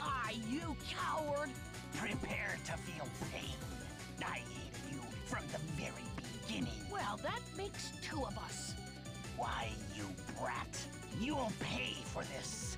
Ah, you coward! Prepare to feel pain. I hated you from the very beginning. Well, that makes two of us. Why, you brat? You'll pay for this.